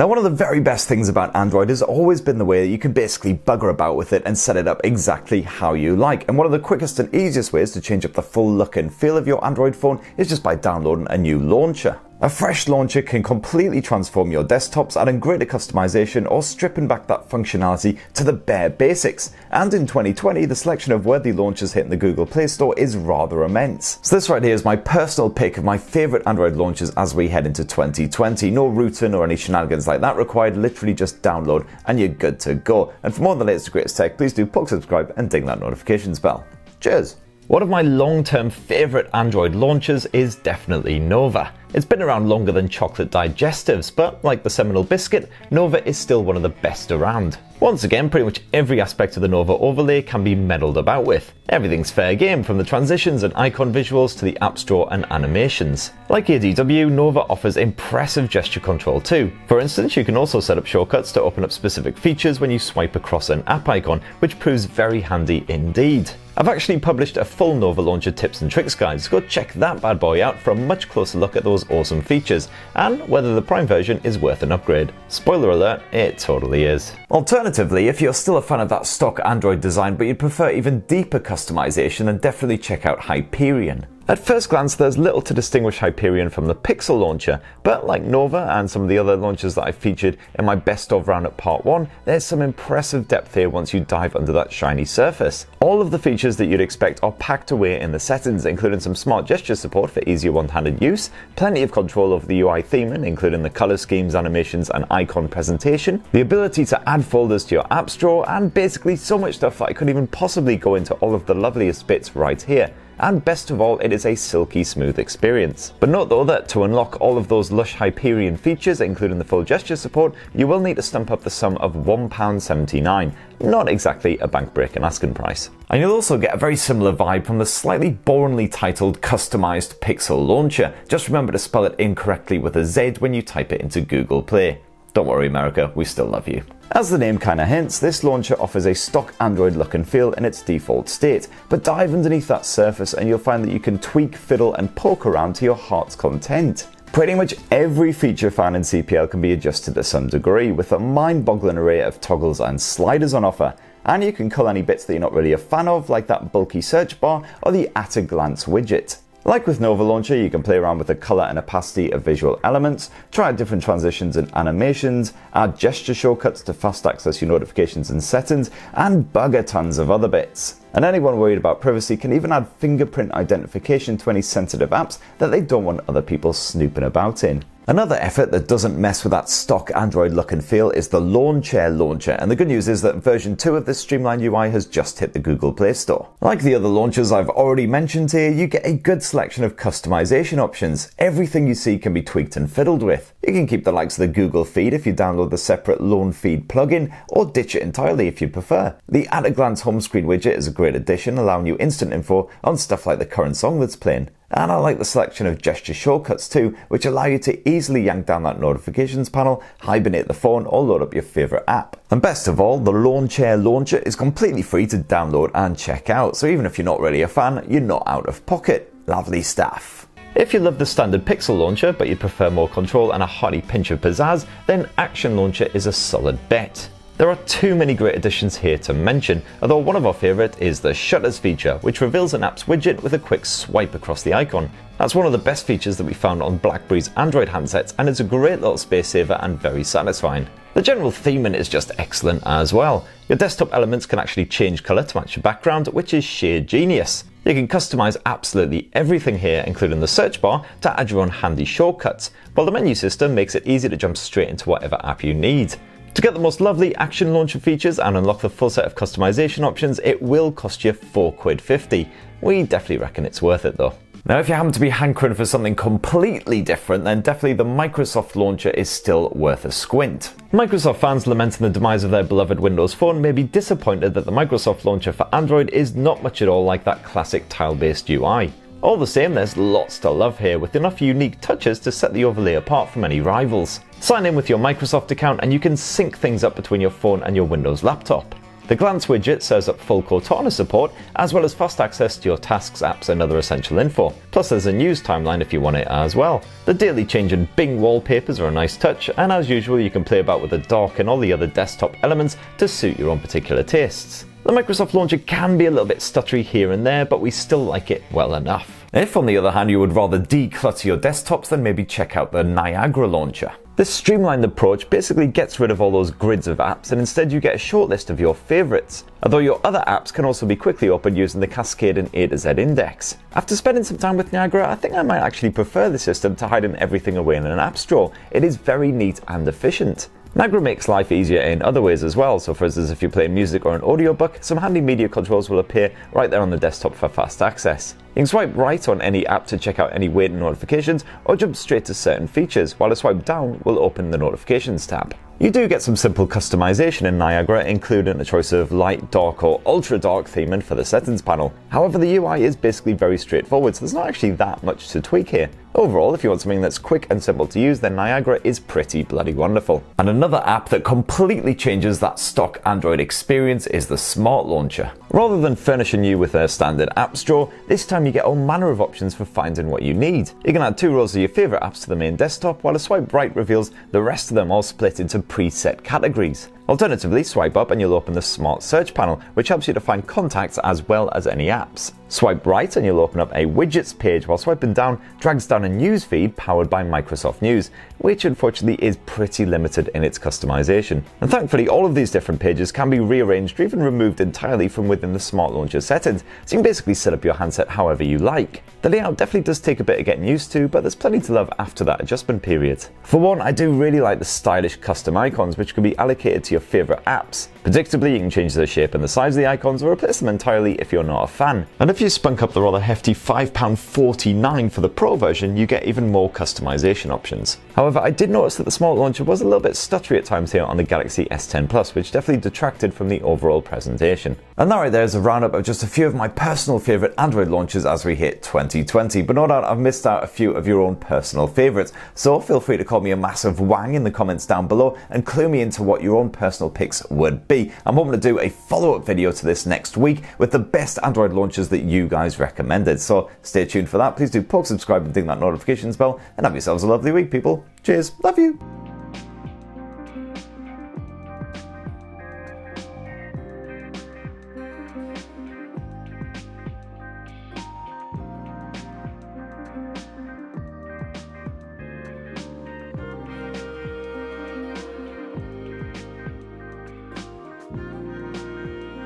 Now, one of the very best things about Android has always been the way that you can basically bugger about with it and set it up exactly how you like. And one of the quickest and easiest ways to change up the full look and feel of your Android phone is just by downloading a new launcher. A fresh launcher can completely transform your desktops, adding greater customization or stripping back that functionality to the bare basics. And in 2020, the selection of worthy launchers hitting the Google Play Store is rather immense. So this right here is my personal pick of my favorite Android launchers as we head into 2020. No rooting or any shenanigans like that required, literally just download and you're good to go. And for more on the latest greatest tech, please do plug subscribe and ding that notifications bell. Cheers! One of my long term favourite Android launchers is definitely Nova. It's been around longer than chocolate digestives, but like the Seminole biscuit, Nova is still one of the best around. Once again, pretty much every aspect of the Nova overlay can be meddled about with. Everything's fair game, from the transitions and icon visuals to the app store and animations. Like ADW, Nova offers impressive gesture control too. For instance, you can also set up shortcuts to open up specific features when you swipe across an app icon, which proves very handy indeed. I've actually published a full Nova Launcher tips and tricks guide, so go check that bad boy out for a much closer look at those awesome features and whether the Prime version is worth an upgrade. Spoiler alert, it totally is. Alternatively, if you're still a fan of that stock Android design but you'd prefer even deeper customization, then definitely check out Hyperion. At first glance, there's little to distinguish Hyperion from the Pixel launcher, but like Nova and some of the other launchers that I featured in my best of roundup part 1, there's some impressive depth here once you dive under that shiny surface. All of the features that you'd expect are packed away in the settings, including some smart gesture support for easier one-handed use, plenty of control over the UI theming, including the color schemes, animations, and icon presentation, the ability to add folders to your app store, and basically so much stuff that I couldn't even possibly go into all of the loveliest bits right here and best of all, it is a silky smooth experience. But note though that to unlock all of those lush Hyperion features, including the full gesture support, you will need to stump up the sum of £1.79, not exactly a bank breaking asking price. And you'll also get a very similar vibe from the slightly boringly titled customized Pixel launcher. Just remember to spell it incorrectly with a Z when you type it into Google Play. Don't worry, America, we still love you. As the name kinda hints, this launcher offers a stock Android look and feel in its default state, but dive underneath that surface and you'll find that you can tweak, fiddle, and poke around to your heart's content. Pretty much every feature found in CPL can be adjusted to some degree, with a mind boggling array of toggles and sliders on offer. And you can cull any bits that you're not really a fan of, like that bulky search bar or the at a glance widget. Like with Nova Launcher, you can play around with the color and opacity of visual elements, try out different transitions and animations, add gesture shortcuts to fast access your notifications and settings, and bugger tons of other bits. And anyone worried about privacy can even add fingerprint identification to any sensitive apps that they don't want other people snooping about in. Another effort that doesn't mess with that stock Android look and feel is the Lawnchair launcher, and the good news is that version 2 of this streamlined UI has just hit the Google Play Store. Like the other launchers I've already mentioned here, you get a good selection of customization options. Everything you see can be tweaked and fiddled with. You can keep the likes of the Google feed if you download the separate Lawnfeed plugin, or ditch it entirely if you prefer. The at a glance home screen widget is a great addition, allowing you instant info on stuff like the current song that's playing. And I like the selection of gesture shortcuts too, which allow you to easily yank down that notifications panel, hibernate the phone, or load up your favourite app. And best of all, the Lawnchair launcher is completely free to download and check out, so even if you're not really a fan, you're not out of pocket. Lovely stuff. If you love the standard Pixel launcher but you prefer more control and a hearty pinch of pizzazz, then Action Launcher is a solid bet. There are too many great additions here to mention, although one of our favourite is the Shutters feature, which reveals an app's widget with a quick swipe across the icon. That's one of the best features that we found on BlackBerry's Android handsets, and it's a great little space saver and very satisfying. The general theming is just excellent as well. Your desktop elements can actually change colour to match your background, which is sheer genius. You can customize absolutely everything here, including the search bar, to add your own handy shortcuts, while the menu system makes it easy to jump straight into whatever app you need. To get the most lovely action launcher features and unlock the full set of customization options, it will cost you 4 quid 50. We definitely reckon it's worth it though. Now, if you happen to be hankering for something completely different, then definitely the Microsoft launcher is still worth a squint. Microsoft fans lamenting the demise of their beloved Windows Phone may be disappointed that the Microsoft launcher for Android is not much at all like that classic tile based UI. All the same, there's lots to love here, with enough unique touches to set the overlay apart from any rivals. Sign in with your Microsoft account and you can sync things up between your phone and your Windows laptop. The Glance widget serves up full Cortana support, as well as fast access to your tasks, apps, and other essential info. Plus, there's a news timeline if you want it as well. The daily change in Bing wallpapers are a nice touch, and as usual, you can play about with the dock and all the other desktop elements to suit your own particular tastes. The Microsoft Launcher can be a little bit stuttery here and there, but we still like it well enough. If, on the other hand, you would rather declutter your desktops, then maybe check out the Niagara Launcher. This streamlined approach basically gets rid of all those grids of apps and instead you get a short list of your favourites. Although your other apps can also be quickly opened using the Cascade and A to Z index. After spending some time with Niagara, I think I might actually prefer the system to hiding everything away in an app store. It is very neat and efficient. Niagara makes life easier in other ways as well, so for instance if you play music or an audiobook, some handy media controls will appear right there on the desktop for fast access. You can swipe right on any app to check out any waiting notifications or jump straight to certain features, while a swipe down will open the notifications tab. You do get some simple customization in Niagara, including a choice of light, dark, or ultra dark theming for the settings panel. However, the UI is basically very straightforward, so there's not actually that much to tweak here. Overall, if you want something that's quick and simple to use, then Niagara is pretty bloody wonderful. And another app that completely changes that stock Android experience is the Smart Launcher. Rather than furnishing you with a standard app store, this time you get all manner of options for finding what you need. You can add two rows of your favorite apps to the main desktop, while a swipe right reveals the rest of them all split into preset categories. Alternatively, swipe up and you'll open the Smart Search panel, which helps you to find contacts as well as any apps. Swipe right and you'll open up a widgets page, while swiping down drags down a news feed powered by Microsoft News, which unfortunately is pretty limited in its customization. And thankfully, all of these different pages can be rearranged or even removed entirely from within the Smart Launcher settings, so you can basically set up your handset however you like. The layout definitely does take a bit of getting used to, but there's plenty to love after that adjustment period. For one, I do really like the stylish custom icons, which can be allocated to your favorite apps. Predictably, you can change the shape and the size of the icons or replace them entirely if you're not a fan. And if you spunk up the rather hefty £5.49 for the Pro version, you get even more customization options. However, I did notice that the Smart Launcher was a little bit stuttery at times here on the Galaxy S10 Plus, which definitely detracted from the overall presentation. And that right there is a roundup of just a few of my personal favourite Android launches as we hit 2020. But no doubt I've missed out a few of your own personal favourites, so feel free to call me a massive wang in the comments down below and clue me into what your own personal picks would be. I'm hoping to do a follow up video to this next week with the best Android launches that you guys recommended. So stay tuned for that. Please do poke, subscribe, and ding that notifications bell, and have yourselves a lovely week, people. Cheers. Love you.